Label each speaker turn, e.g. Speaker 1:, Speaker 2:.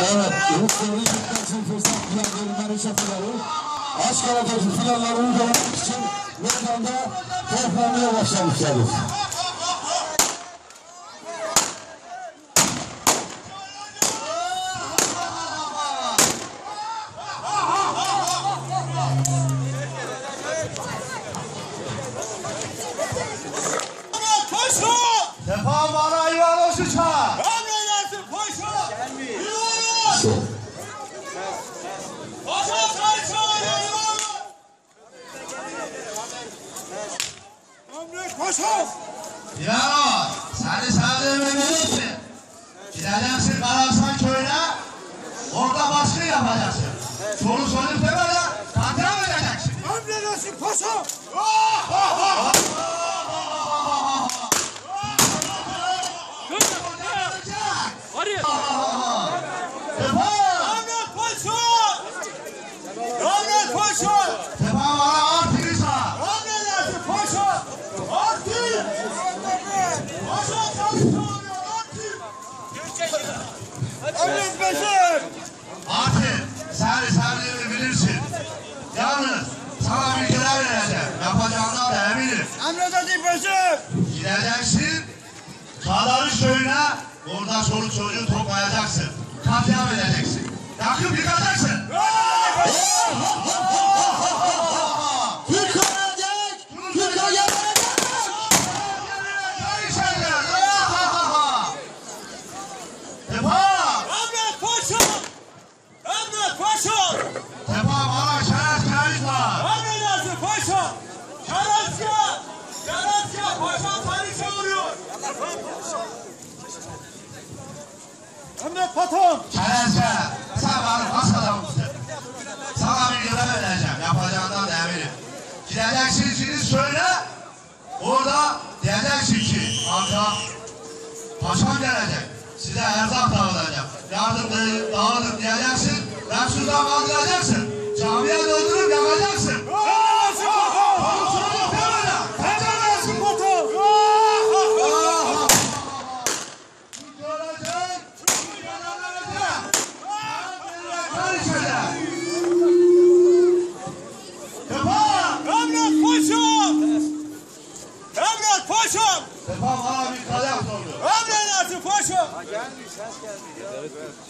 Speaker 1: Evet, Rusların gitmesi fırsat planlarından haftaları aşk aratası planları uygulamak için meydanda toplanmaya başlamışlardır.
Speaker 2: Paşa!
Speaker 3: Sefa bana
Speaker 2: Emret paşa!
Speaker 3: İvan seni sevdiğimi bilirsin. Gideceksin Karasan köyüne. Orada baskın yapacaksın. Çoluk çocuk demeden katliam edeceksin.
Speaker 2: Emredersin paşa!
Speaker 3: Sefa!
Speaker 2: Emret paşa! Emret paşa!
Speaker 3: Sefa bana
Speaker 2: Emret paşa!
Speaker 3: Artık seni sevdiğimi bilirsin. Yalnız sana bir görev vereceğim. Yapacağından da eminim.
Speaker 2: Emredersin paşa!
Speaker 3: Gideceksin. Kadarı köyüne. Orada çoluk çocuğu toplayacaksın. Katliam edeceksin. Yakıp yıkacaksın.
Speaker 2: Şerefsiye! Şerefsiye paşa seni çağırıyor! Emret patron!
Speaker 3: Şerefse sen bana kasadan mısın? Sana bir görev vereceğim. Yapacağından da eminim. Gideceksin şimdi söyle. Orada diyeceksin ki kanka paşam gelecek. Size erzak dağıtacak. Yardım da- dağıtıp diyeceksin. Ben sudan kaldıracaksın. Camiye doldurup yakacaksın.
Speaker 2: Emredersin patron!
Speaker 3: Çoluk çocuk demeden.
Speaker 2: Emredersin patron!
Speaker 3: Görecek. Görecek. Karışacak. Tepa!
Speaker 2: Emret paşa! Emret paşa!
Speaker 3: Tepa bana bir kadeh sordu.
Speaker 2: Emredersin paşa!